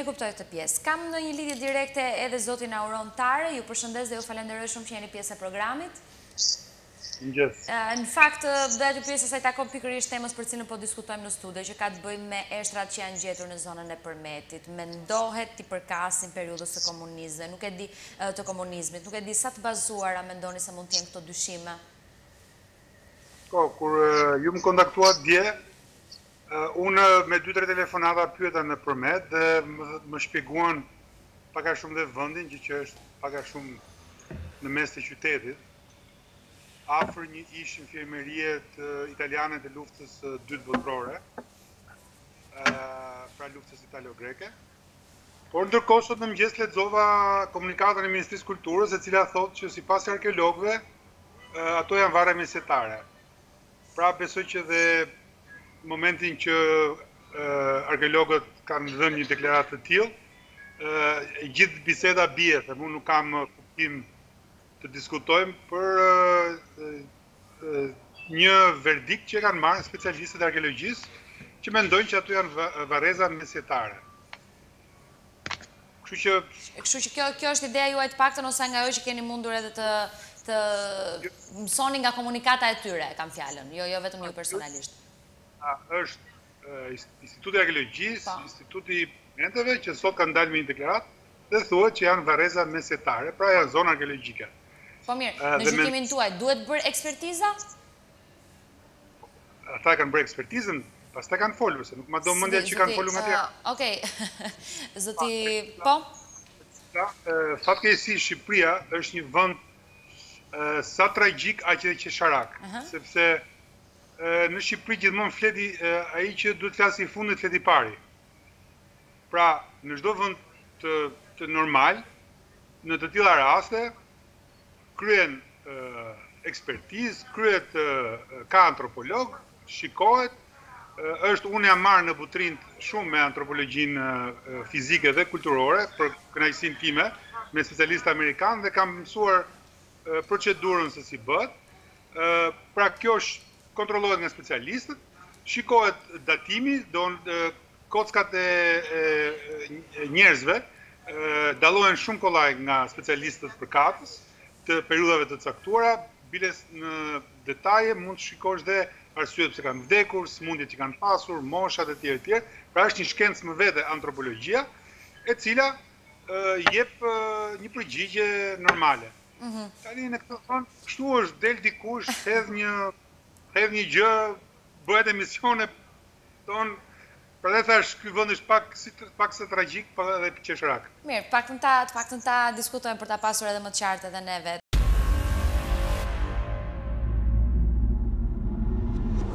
E kuptoj këtë pjesë. Kam në një lidhje direkte edhe zotin Auron Tare, ju përshëndes dhe ju falenderoj shumë që jeni pjesë e programit. Mëngjes. Në fakt, dhe një pjesë e saj i takon pikërisht temës për të cilën po diskutojmë në studio, që ka të bëjmë me eshtrat që janë gjetur në zonën e Përmetit. Mendohet t'i përkasin periudhës të komunizme, nuk e di të komunizmit, nuk e di sa të bazuara mendoni se mund të jenë këto dyshime? Po, kur ju më kontaktuat dje, unë me dy tre telefonata pyeta në Përmet dhe më shpjeguan pak a shumë dhe vendin që që është pak a shumë në mes të qytetit, afër një ish infermierie italiane të luftës së dytë botërore, pra luftës italo-greke. Por ndërkohë sot në mëngjes lexova komunikatën e Ministrisë Kulturës e cila thotë që sipas arkeologëve ato janë varre mesjetare. Pra besoj që dhe në momentin që arkeologët kanë dhënë një deklaratë të tillë, e gjithë biseda bie, them unë nuk ka më kuptim të diskutojmë për një verdikt që e kanë marrë specialistët e arkeologjisë, që mendojnë që ato janë varreza mesjetare. Kështu që... Kështu që kjo, kjo është ideja juaj të paktën ose nga ajo që keni mundur edhe të, të mësoni nga komunikata e tyre, kam fjalën, jo, jo vetëm ju personalisht. A, është Instituti i Arkeologjisë, po. Instituti i Monumenteve, që sot kanë dalë me një deklaratë, dhe thuhet që janë varreza mesjetare, pra janë zonë arkeologjike. Po mirë, në gjykimin tuaj, duhet bërë ekspertiza? Ata e kanë bërë ekspertizën, pastaj kanë folur, se nuk ma do mëndja që kanë folur nga tja. Okej, zoti, po? Fatkeqësisht Shqipëria është një vënd sa tragjik, aq edhe qesharak, sepse në Shqipëri gjithmonë flet, ai që duhet të flasi i fundit, flet i pari. Pra, në çdo vend të të normal, në të tilla raste kryhet ekspertizë, kryhet ka antropolog, shikohet, është unë jam marrë në Butrint shumë me antropologjinë fizike dhe kulturore për kënaqësinë time me specialistë amerikanë dhe kam mësuar procedurën se si bëhet. Pra kjo është Kontrollohet nga specialistët, shikohet datimi, kockat e njerëzve dallohen shumë kollaj nga specialistët përkatës të periudhave të caktuara, biles në detaje mund të shikosh dhe arsyet pse kanë vdekur, sëmundjet që kanë pasur, moshat etj etj. Pra është një shkencë më vete antropologjia, e cila jep një përgjigje normale. Tani në këtë fund, kështu është del dikush, hedh një hedh një gjë, bëhet emisione ton Për dhe thash, ky vend është pak, si, pak se tragjik, për po edhe për qeshrak. Mirë, të paktën ta diskutojmë për ta pasur edhe më të qartë edhe neve.